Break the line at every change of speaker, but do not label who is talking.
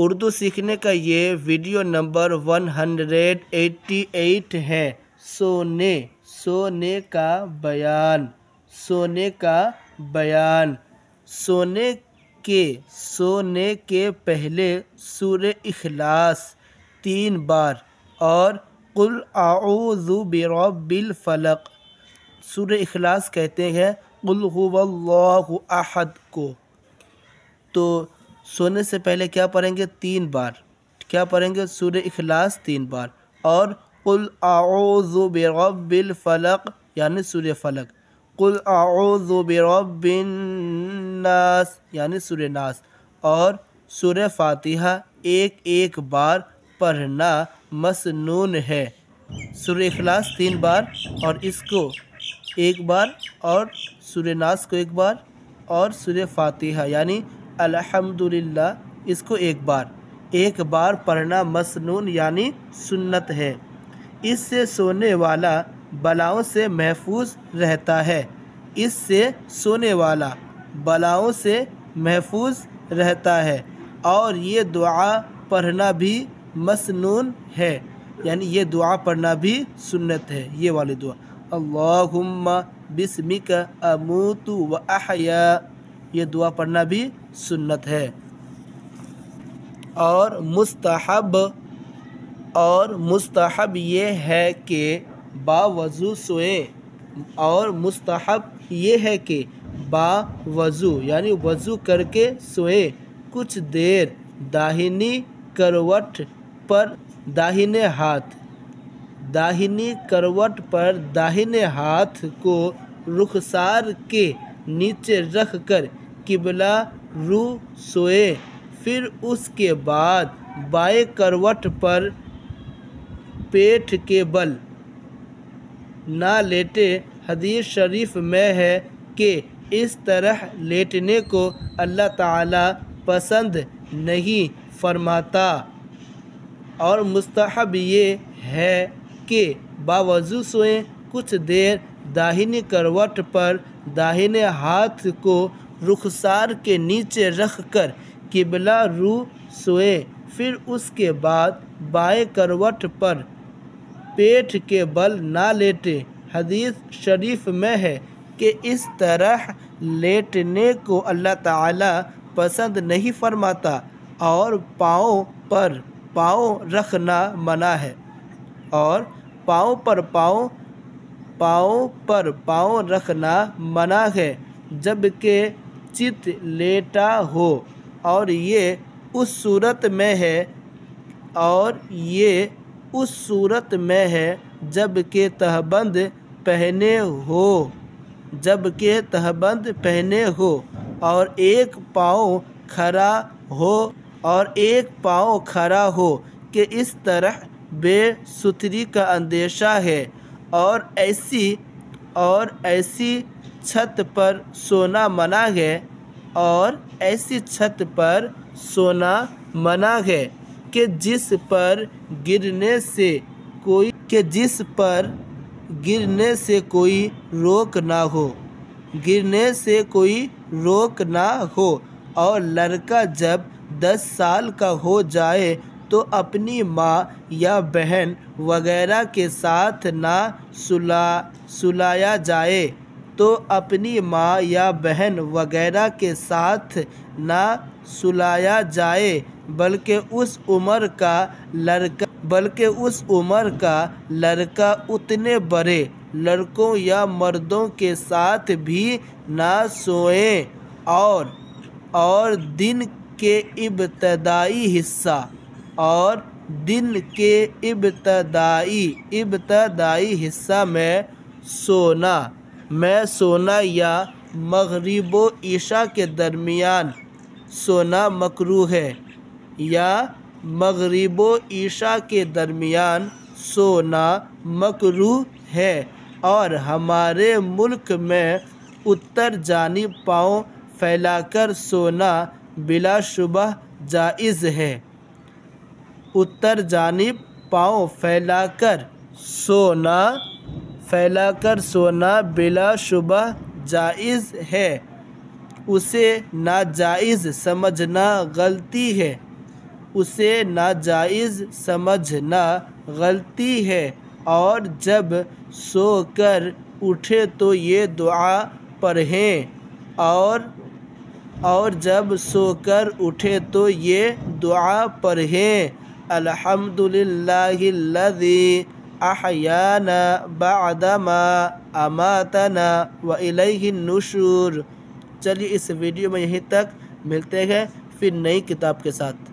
اردو سیکھنے کا یہ video number one hundred eighty eight ہے۔ سونے سونے کا بیان، سونے کا بیان۔ سونے کے سونے کے پہلے سورہ اخلاص تین بار اور قل اعوذ برب الفلق۔ سورہ اخلاص کہتے ہیں، قل هو اللہ احد کو۔ تو سونے سے پہلے کیا پڑھیں گے؟ تین بار۔ کیا پڑھیں گے؟ سورہ اخلاص تین بار۔ اور قل اعوذ برب الفلق یعنی سورہ فلق۔ قل اعوذ برب الناس یعنی سورہ ناس۔ اور سورہ فاتحہ ایک ایک بار پڑھنا مسنون ہے۔ سورہ اخلاص تین بار، اور اس کو ایک بار، اور سورہ ناس کو ایک بار، اور سورہ فاتحہ یعنی الحمدللہ، اس کو ایک بار ایک بار پڑھنا مسنون یعنی سنت ہے۔ اس سے سونے والا بلاؤں سے محفوظ رہتا ہے۔ اس سے سونے والا بلاؤں سے محفوظ رہتا ہے۔ اور یہ دعا پڑھنا بھی مسنون ہے۔ یعنی یہ دعا پڑھنا بھی سنت ہے۔ یہ والی دعا۔ اللہم بسمک اموت و احیا۔ یہ دعا پڑھنا بھی سنت ہے۔ اور مستحب اور مستحب یہ ہے کہ با وضو سوئے۔ اور مستحب یہ ہے کہ با وضو یعنی وضو کر کے سوئے۔ کچھ دیر داہنی کروٹ پر داہنے ہاتھ۔ داہنی کروٹ پر داہنے ہاتھ کو رخسار کے نیچے رکھ کر قبلہ رو سوئے۔ پھر اس کے بعد بائیں کروٹ پر پیٹھ کے بل۔ نہ لیٹے، حدیث شریف میں ہے کہ اس طرح لیٹنے کو اللہ تعالیٰ پسند نہیں فرماتا۔ اور مستحب یہ ہے کہ باوضو سوئیں کچھ دیر داہنی کروٹ پر داہنے ہاتھ کو رخسار کے نیچے رکھ کر قبلہ رو سوئے۔ پھر اس کے بعد بائیں کروٹ پر پیٹھ کے بل نہ لیٹے۔ حدیث شریف میں ہے کہ اس طرح لیٹنے کو اللہ تعالیٰ پسند نہیں فرماتا اور پاؤں پر پاؤں رکھنا منع ہے اور پاؤں پر پاؤں پاؤں پر پاؤں رکھنا منع ہے جبکہ چت لیٹا ہو۔ اور یہ اس صورت میں ہے، اور یہ اس صورت میں ہے، جبکہ تہبند پہنے ہو۔ جبکہ تہبند پہنے ہو، اور ایک پاؤں کھڑا ہو، اور ایک پاؤں کھڑا ہو، کہ اس طرح بے ستھری کا اندیشہ ہے۔ اور ایسی اور ایسی چھت پر سونا منع ہے اور ایسی چھت پر سونا منع ہے کہ جس پر گرنے سے کوئی، کہ جس پر گرنے سے کوئی روک نہ ہو، گرنے سے کوئی روک نہ ہو، اور لڑکا جب دس سال کا ہو جائے تو اپنی ماں یا بہن وغیرہ کے ساتھ نہ سلا، سلایا جائے، تو اپنی ماں یا بہن وغیرہ کے ساتھ نہ سلایا جائے، بلکہ اس عمر کا لڑکا، بلکہ اس عمر کا لڑکا اتنے بڑے لڑکوں یا مردوں کے ساتھ بھی نہ سوئیں اور اور دن کے ابتدائی حصہ۔ اور دن کے ابتدائی ابتدائی حصہ میں سونا۔ میں سونا یا مغرب و عشاء کے درمیان سونا مکروہ ہے یا مغرب و عشاء کے درمیان سونا مکروہ ہے اور ہمارے ملک میں اتر جانب پاؤں پھیلا کر سونا بلا شبہ جائز ہے۔ اتر جانب پاؤں پھیلا کر سونا، پھیلا کر سونا بلا شبہ جائز ہے۔ اسے ناجائز سمجھنا غلطی ہے۔ اسے ناجائز سمجھنا غلطی ہے۔ اور جب سو کر اٹھے تو یہ دعا پڑھیں۔ اور اور جب سو کر اٹھے تو یہ دعا پڑھیں۔ الحمد للہ الذي احیانا بعدما اماتنا و الیہ النشور۔ چلیے اس ویڈیو میں یہیں تک، ملتے ہیں پھر نئی کتاب کے ساتھ۔